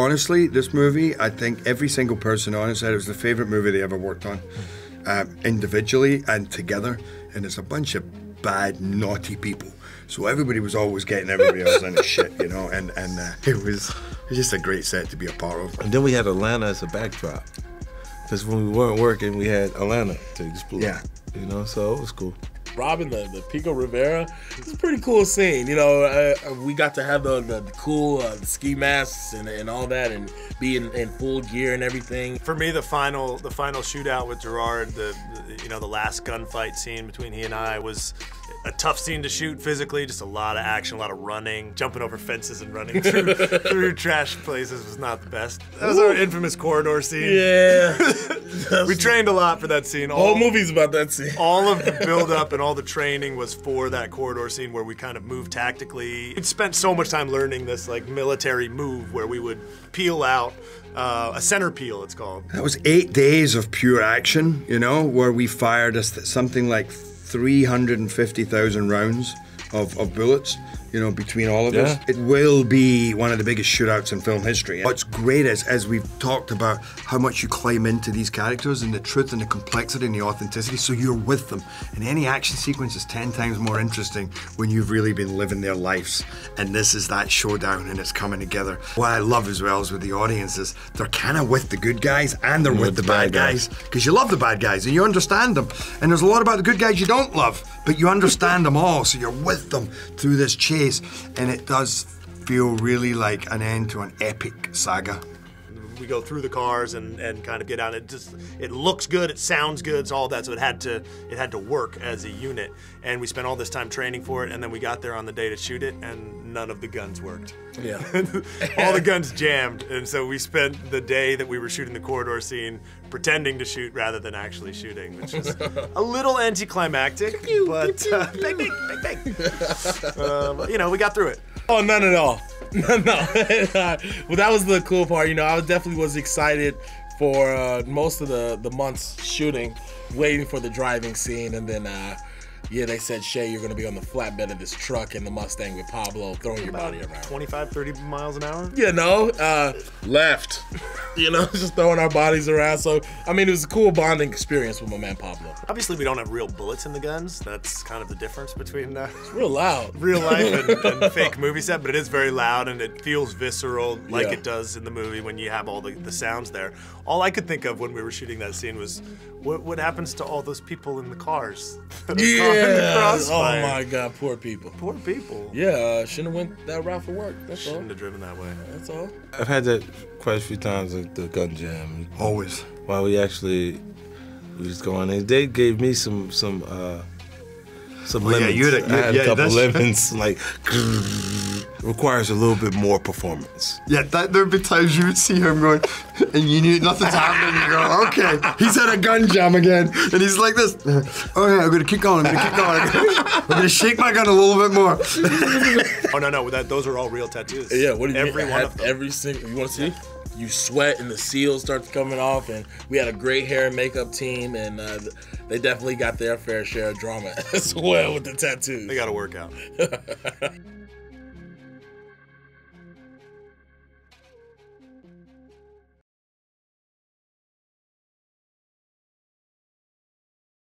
Honestly, this movie, I think every single person on it said it was the favorite movie they ever worked on, uh, individually and together. And it's a bunch of bad, naughty people. So everybody was always getting everybody else into shit, you know. And and uh, it was it was just a great set to be a part of. And then we had Atlanta as a backdrop. Because when we weren't working, we had Atlanta to explore. Yeah. You know, so it was cool. Robin, the, the Pico Rivera, it's a pretty cool scene. You know, uh, we got to have the, the, the cool uh, ski masks and, and all that and be in, in, full gear and everything. For me, the final the final shootout with Gerard, the, the you know the last gunfight scene between he and I was a tough scene to shoot physically, just a lot of action, a lot of running, jumping over fences and running through, through trash places was not the best. That was our infamous corridor scene. Yeah. we trained a lot for that scene. All, whole movie's about that scene. all of the build up and all the training was for that corridor scene where we kind of moved tactically. We spent so much time learning this like military move where we would peel out uh, a center peel, it's called. That was eight days of pure action, you know, where we fired us something like 350,000 rounds of, of bullets, you know, between all of Yeah. us. It will be one of the biggest shootouts in film history. What's great is, as we've talked about, how much you climb into these characters and the truth and the complexity and the authenticity, so you're with them. And any action sequence is 10 times more interesting when you've really been living their lives. And this is that showdown and it's coming together. What I love as well is with the audience is they're kind of with the good guys and they're with, the bad guys because you love the bad guys and you understand them. And there's a lot about the good guys you don't love, but you understand them all, so you're with them through this chase. And it does feel really like an end to an epic saga. We go through the cars and, and kind of get out. It just it looks good, it sounds good, it's all that. So it had to it had to work as a unit, and we spent all this time training for it. And then we got there on the day to shoot it, and none of the guns worked. Yeah. all the guns jammed, and so we spent the day that we were shooting the corridor scene pretending to shoot rather than actually shooting, which is a little anticlimactic. but uh, bang, bang, bang, bang. Um, you know, we got through it. Oh, none at all. No, no. well, that was the cool part. You know, I definitely was excited for uh, most of the the months shooting, waiting for the driving scene, and then uh, yeah, they said Shea, you're gonna be on the flatbed of this truck in the Mustang with Pablo throwing your body around. 25, 30 miles an hour. You know, uh, left. You know, just throwing our bodies around. So I mean, it was a cool bonding experience with my man Pablo. Obviously, we don't have real bullets in the guns. That's kind of the difference between uh, Real loud. real life and, and fake movie set. But it is very loud and it feels visceral, like Yeah. it does in the movie when you have all the, the sounds there. All I could think of when we were shooting that scene was, what what happens to all those people in the cars? that are caught in the Yeah. Oh my God, poor people. Poor people. Yeah, uh, shouldn't have went that route for work. That's all. Shouldn't have driven that way. That's all. I've had that quite a few times at the gun jam. Always. While we actually we just go on. They gave me some some uh some Oh, yeah, lemons. you had a- I had yeah, a couple that's- lemons. Like requires a little bit more performance. Yeah, that, there'd be times you would see him going, and you knew nothing's happening. You go, okay, he's at a gun jam again, and he's like this. Oh yeah, I'm gonna keep going. I'm gonna keep going. I'm gonna shake my gun a little bit more. Oh no, no, that those are all real tattoos. Yeah, what do you Every mean? one Had of them. Every single. You want to see? You sweat and the seals start coming off, and we had a great hair and makeup team, and uh, they definitely got their fair share of drama as well with the tattoos. They got to work out.